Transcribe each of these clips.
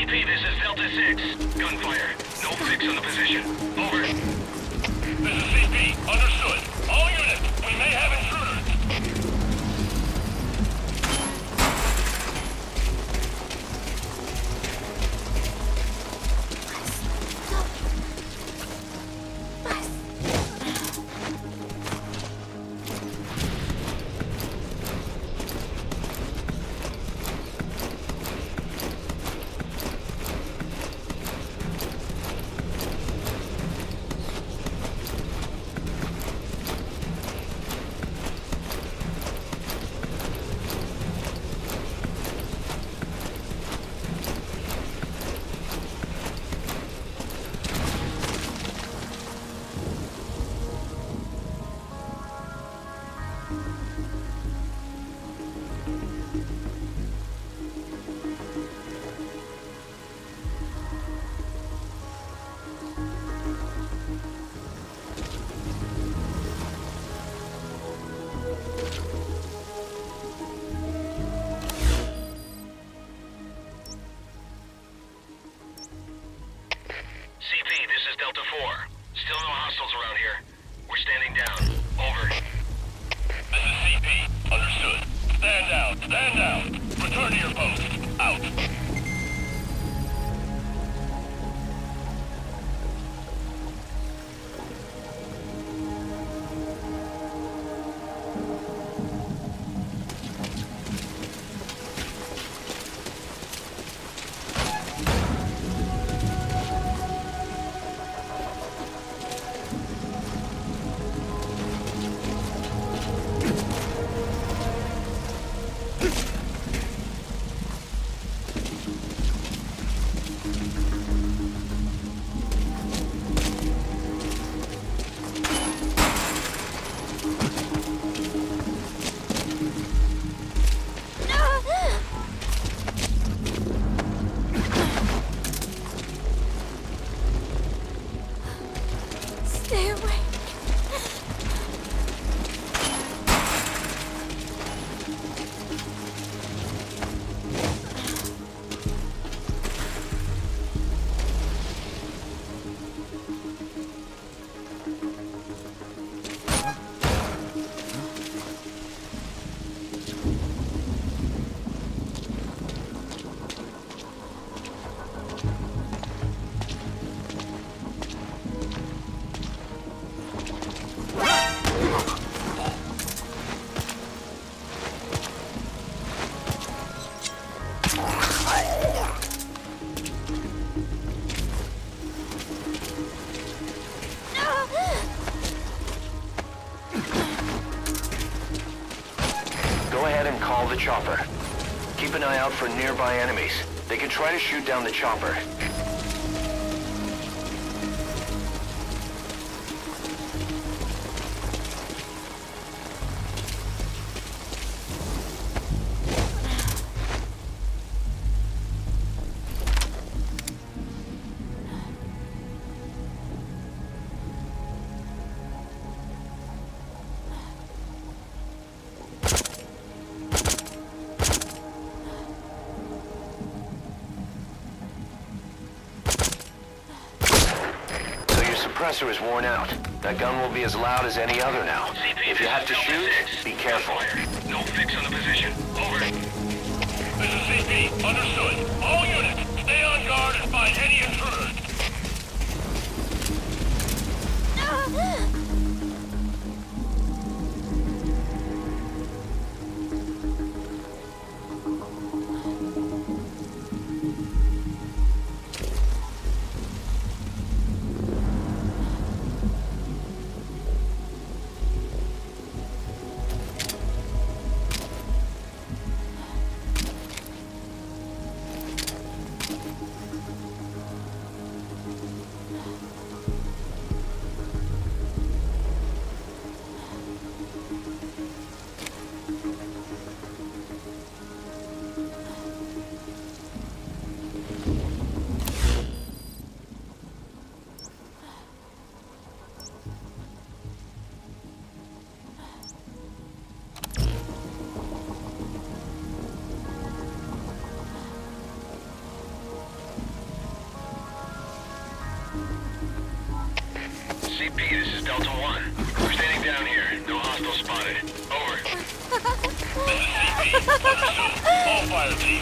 CP, this is Delta 6. Gunfire. No fix on the position. Over. This is CP. Understood. All units, we may have intruders. Keep an eye out for nearby enemies. They could try to shoot down the chopper. Suppressor is worn out. That gun will be as loud as any other now. CP, If you have to shoot, 6. be careful. Gunfire. No fix on the position. Over. This is CP. Understood. All units, stay on guard and find any intruders. All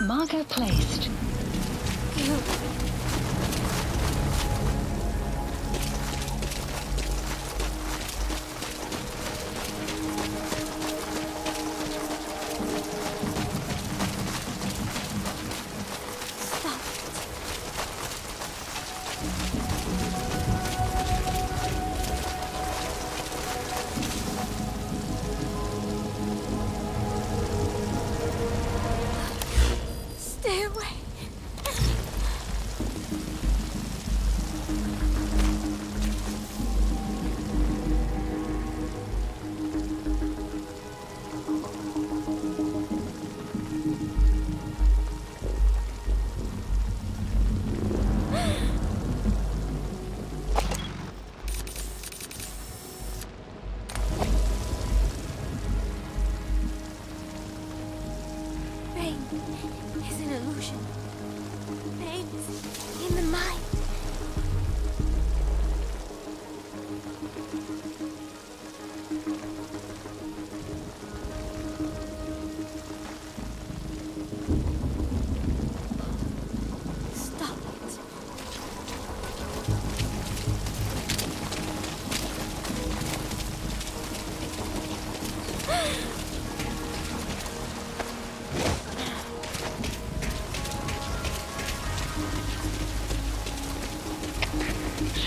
Marker placed. Away.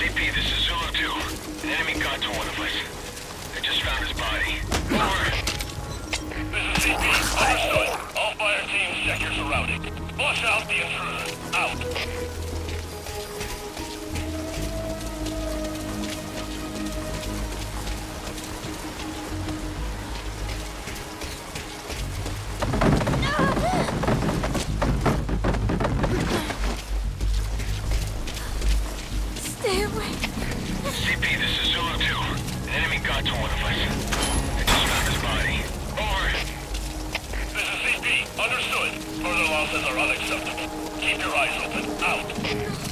CP, this is Zulu 2. An enemy got to one of us. I just found his body. Over. This is CP. Understood. All fire teams check your surroundings. Flush out the intruder. Out. CP, this is Zulu 2. An enemy got to one of us. I just found his body. Over. This is CP. Understood. Further losses are unacceptable. Keep your eyes open. Out.